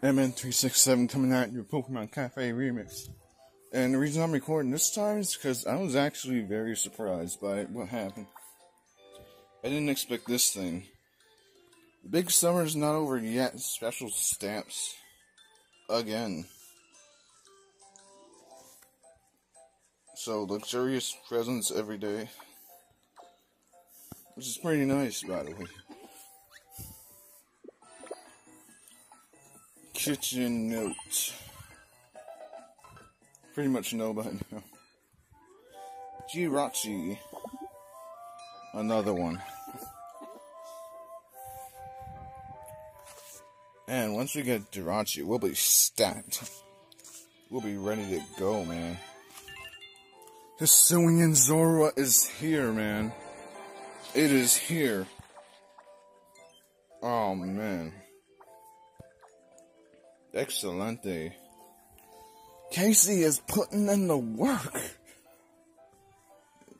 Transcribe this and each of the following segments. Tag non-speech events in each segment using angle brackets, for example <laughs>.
Antman 367 coming out your Pokemon Cafe remix. And the reason I'm recording this time is because I was actually very surprised by what happened. I didn't expect this thing. The big summer's not over yet. Special stamps. Again. So, luxurious presents every day. Which is pretty nice, by the way. Kitchen notes. Pretty much know by now. Jirachi. Another one. And once we get Jirachi, we'll be stacked. We'll be ready to go, man. The Hisuian Zorua is here, man. It is here. Oh, man. Excelente. Casey is putting in the work.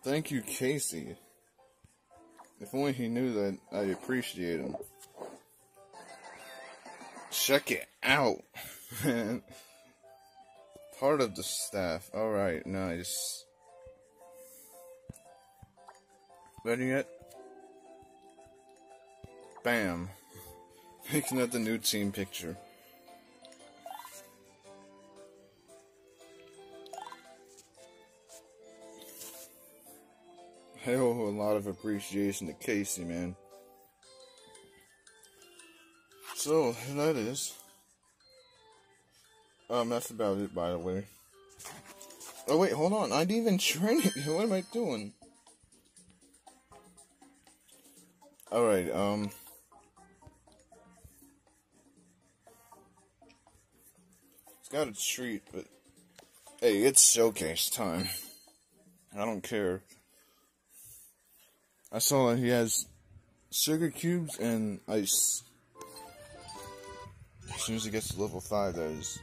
Thank you, Casey. If only he knew that I appreciate him. Check it out, <laughs> man. Part of the staff. Alright, nice. Ready yet? Bam. <laughs> Making up the new team picture. I owe a lot of appreciation to Casey, man. So, that is. Um, that's about it, by the way. Oh, wait, hold on. I didn't even <laughs> train it. What am I doing? Alright, um. It's got a treat, but. Hey, it's showcase time. I don't care. I saw that he has sugar cubes and ice. As soon as he gets to level 5, that is.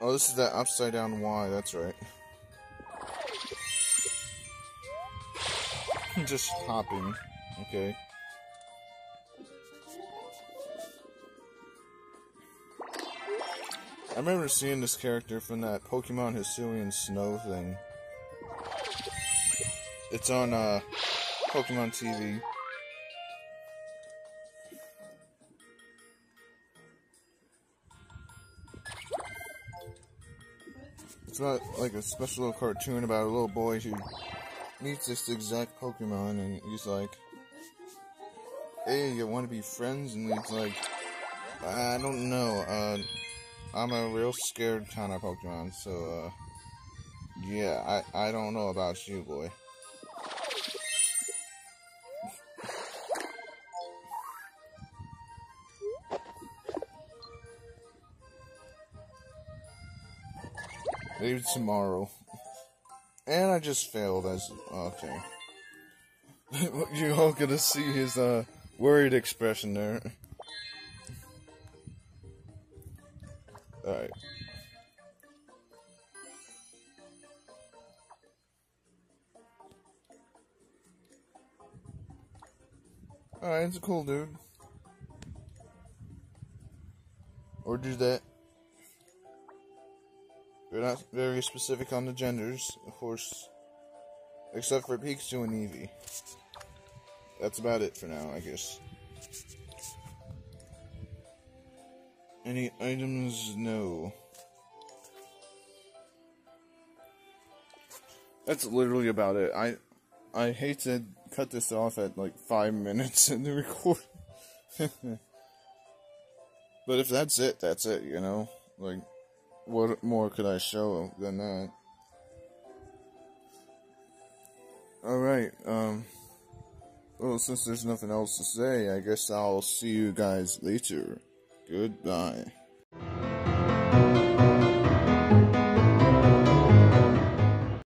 Oh, this is that upside down Y, that's right. <laughs> just hopping. Okay. I remember seeing this character from that Pokemon Hisuian Snow thing. It's on uh, Pokemon TV. It's about like a special little cartoon about a little boy who meets this exact Pokemon and he's like, hey, you want to be friends? And he's like, I don't know, uh, I'm a real scared kind of Pokemon, so, uh, yeah, I, I don't know about you, boy. Maybe tomorrow. And I just failed as okay. <laughs> you all gonna see his uh worried expression there. Alright. Alright, it's a cool dude. Or do that. They're not very specific on the genders, of course, except for Pikachu and Eevee. That's about it for now, I guess. Any items? No. That's literally about it. I I hate to cut this off at like five minutes in the <laughs> record. but if that's it, that's it, you know? Like what more could I show than that? All right. Um. Well, since there's nothing else to say, I guess I'll see you guys later. Goodbye.